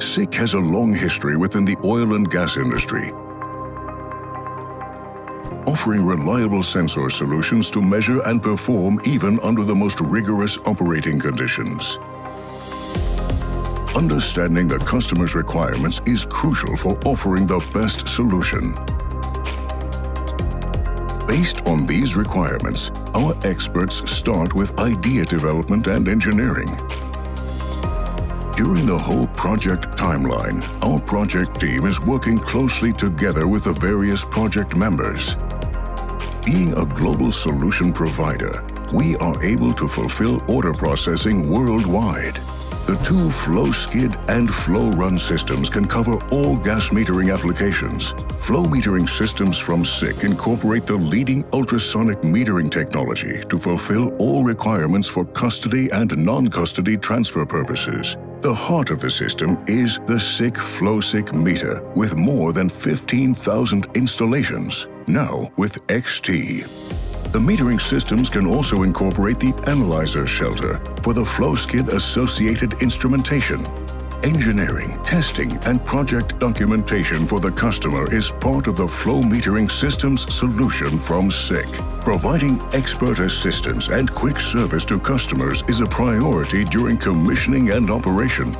SICK has a long history within the oil and gas industry, offering reliable sensor solutions to measure and perform even under the most rigorous operating conditions. Understanding the customer's requirements is crucial for offering the best solution. Based on these requirements, our experts start with idea development and engineering. During the whole project timeline, our project team is working closely together with the various project members. Being a global solution provider, we are able to fulfill order processing worldwide. The two flow skid and flow run systems can cover all gas metering applications. Flow metering systems from SICK incorporate the leading ultrasonic metering technology to fulfill all requirements for custody and non-custody transfer purposes. The heart of the system is the SICK FLOWSIC meter with more than 15,000 installations, now with XT. The metering systems can also incorporate the analyzer shelter for the flow skid associated instrumentation. Engineering, testing, and project documentation for the customer is part of the flow metering systems solution from SICK. Providing expert assistance and quick service to customers is a priority during commissioning and operation.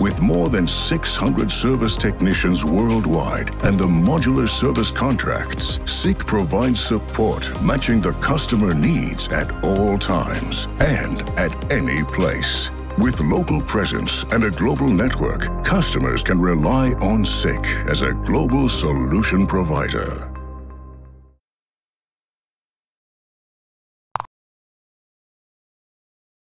With more than 600 service technicians worldwide and the modular service contracts, SICK provides support matching the customer needs at all times and at any place. With local presence and a global network, customers can rely on SICK as a global solution provider.